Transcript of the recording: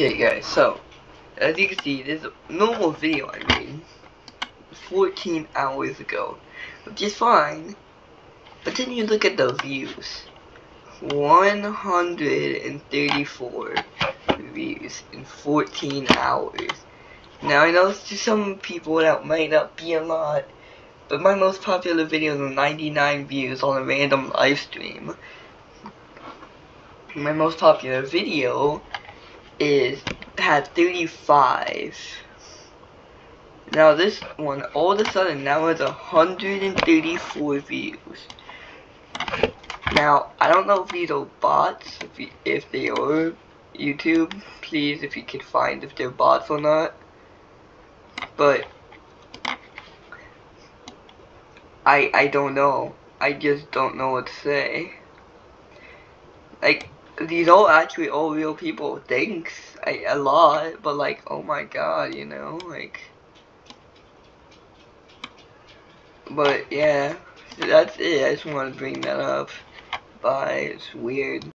Okay guys, so, as you can see, this is a normal video I made 14 hours ago, which is fine, but then you look at the views. 134 views in 14 hours. Now I know to some people that might not be a lot, but my most popular video is 99 views on a random live stream. My most popular video is had 35. Now this one, all of a sudden, now has 134 views. Now, I don't know if these are bots, if, if they are YouTube, please, if you could find if they're bots or not. But, I, I don't know. I just don't know what to say. Like, these all actually all real people. Thanks I, a lot, but like, oh my god, you know, like. But yeah, that's it. I just want to bring that up. Bye. It's weird.